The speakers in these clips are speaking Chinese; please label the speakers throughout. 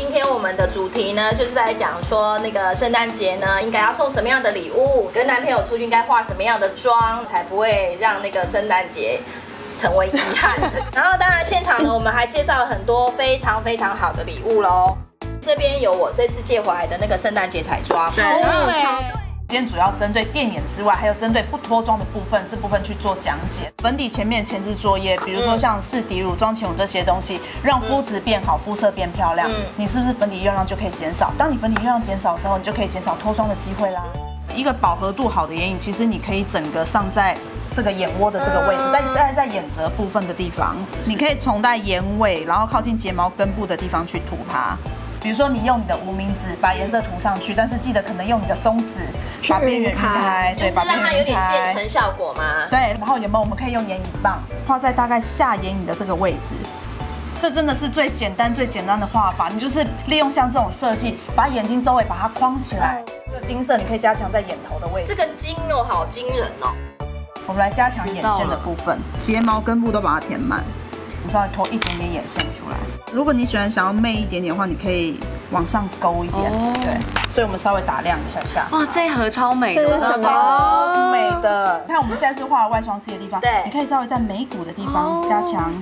Speaker 1: 今天我们的主题呢，就是在讲说那个圣诞节呢，应该要送什么样的礼物，跟男朋友出去应该化什么样的妆，才不会让那个圣诞节成为遗憾。然后当然现场呢，我们还介绍了很多非常非常好的礼物喽。这边有我这次借回来的那个圣诞节彩妆，
Speaker 2: 超美。今天主要针对电眼之外，还有针对不脱妆的部分，这部分去做讲解。粉底前面前置作业，比如说像试底乳、妆前乳这些东西，让肤质变好，肤色变漂亮，你是不是粉底用量就可以减少？当你粉底用量减少的时候，你就可以减少脱妆的机会啦。一个饱和度好的眼影，其实你可以整个上在这个眼窝的这个位置，在在在眼褶部分的地方，你可以从在眼尾，然后靠近睫毛根部的地方去涂它。比如说你用你的无名指把颜色涂上去，但是记得可能用你的中指把边缘晕开，
Speaker 1: 对，让它有点渐层效果嘛。
Speaker 2: 对，然后有没有我们可以用眼影棒画在大概下眼影的这个位置？这真的是最简单最简单的画法，你就是利用像这种色系，把眼睛周围把它框起来。这个金色你可以加强在眼头的位置。
Speaker 1: 这个金哦，好惊人哦。
Speaker 2: 我们来加强眼线的部分，睫毛根部都把它填满。你稍微拖一点点眼线出来。如果你喜欢想要媚一点点的话，你可以往上勾一点。对，所以我们稍微打亮一下下。
Speaker 3: 哇，这一盒超美的，
Speaker 2: 超美的。看我们现在是画了外双 C 的地方，对，你可以稍微在眉骨的地方加强。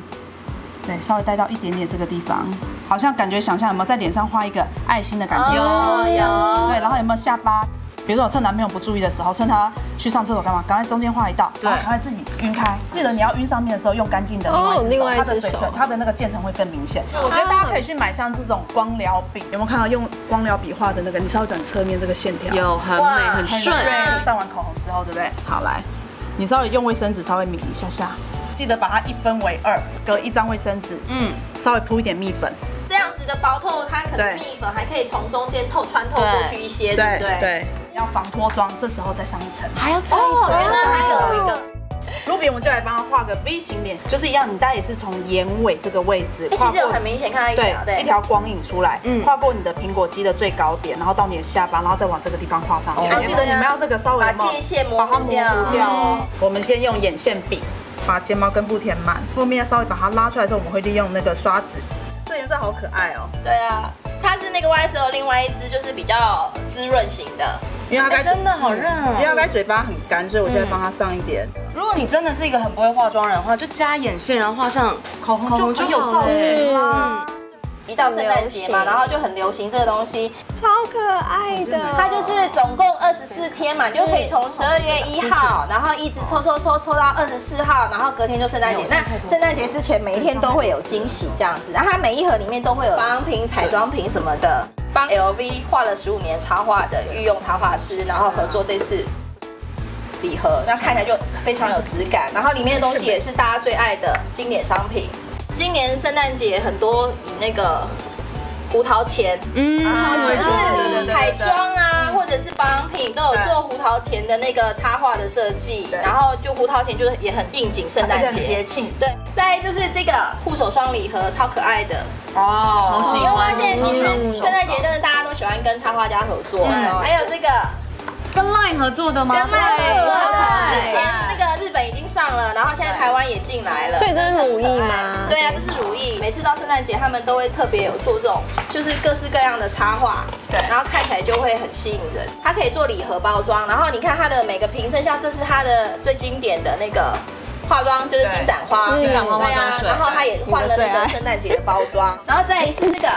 Speaker 2: 对，稍微带到一点点这个地方，好像感觉想象有没有在脸上画一个爱心的感觉？
Speaker 1: 有有。
Speaker 2: 对，然后有没有下巴？比如说我趁男朋友不注意的时候，趁他去上厕所干嘛？赶快中间画一道，对，赶快自己晕开。记得你要晕上面的时候用干净的另外一只手，它的嘴唇，它的那个渐层会更明显。我觉得大家可以去买像这种光疗笔，有没有看到用光疗笔画的那个？你稍微转侧面这个线条，
Speaker 3: 有很美很顺。
Speaker 2: 你上完口红之后，对不对？好来，你稍微用卫生纸稍微抿一下下，记得把它一分为二，隔一张卫生纸，嗯，稍微铺一点蜜粉。
Speaker 1: 的薄透，它可能蜜粉还可以从中间透穿透过去一些，对不对？
Speaker 2: 对。要防脱妆，这时候再上一层，
Speaker 3: 还要再一层，
Speaker 1: 原来还有一个。
Speaker 2: Ruby，我们就来帮他画个 V 型脸，就是一样，你大概也是从眼尾这个位置，
Speaker 1: 其实有很明显看到一条，
Speaker 2: 对，一条光影出来，嗯，画过你的苹果肌的最高点，然后到你的下巴，然后再往这个地方画上去。记得你们要这个稍微
Speaker 1: 把界限模糊掉。
Speaker 2: 我们先用眼线笔把睫毛根部填满，后面要稍微把它拉出来的时候，我们会利用那个刷子。这颜色好可爱哦。
Speaker 1: 对啊，它是那个 YSL 另外一支，就是比较滋润型的。
Speaker 2: 因为它
Speaker 3: 真的好润啊，
Speaker 2: 因为它嘴巴很干，所以我现在帮它上一点。
Speaker 3: 如果你真的是一个很不会化妆人的话，就加眼线，然后画上
Speaker 2: 口红就有造型啦。
Speaker 1: 一到圣诞节嘛，然后就很流行这个东西，
Speaker 2: 超可爱的。
Speaker 1: 它就是总共二十四天嘛，就可以从十二月一号，然后一直抽抽抽抽到二十四号，然后隔天就圣诞节。那圣诞节之前每一天都会有惊喜这样子，然后它每一盒里面都会有保养品、彩妆品什么的。帮 LV 画了十五年插画的御用插画师，然后合作这次礼盒，那看起来就非常有质感。然后里面的东西也是大家最爱的经典商品。今年圣诞节很多以那个胡桃钳，嗯，就是彩妆啊，或者是保养品都有做胡桃钳的那个插画的设计。然后就胡桃钳就是也很应景圣诞节
Speaker 2: 节庆。
Speaker 1: 对，再就是这个护手霜礼盒，超可爱的。
Speaker 3: 哦，好喜欢。
Speaker 1: 因为发现其实圣诞节真的大家都喜欢跟插画家合作，还有这个
Speaker 3: 跟 LINE 合作的吗？
Speaker 1: 跟 LINE 合作的，之前那个日本已经上了，然后现在台湾也进来了。
Speaker 3: 所以这是如意吗？
Speaker 1: 对啊，这是如意。每次到圣诞节，他们都会特别有做这种，就是各式各样的插画，对，然后看起来就会很吸引人。它可以做礼盒包装，然后你看它的每个瓶身，像这是它的最经典的那个。化妆就是金盏花，
Speaker 3: 金盏花化妆水，
Speaker 1: 然后它也换了那个圣诞节的包装，然后再是这个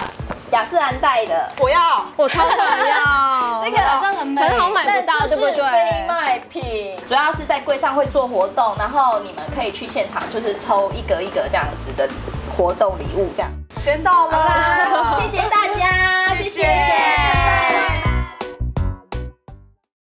Speaker 1: 雅诗兰黛的，
Speaker 2: 我要，
Speaker 3: 我超想要，
Speaker 1: 这个好像很
Speaker 3: 很好买的到不对？
Speaker 1: 非卖品。主要是在柜上会做活动然后你们可以去现场就是抽一格一格这样子的活动礼物这样。
Speaker 2: 先到了。
Speaker 1: 啦谢谢大家谢谢。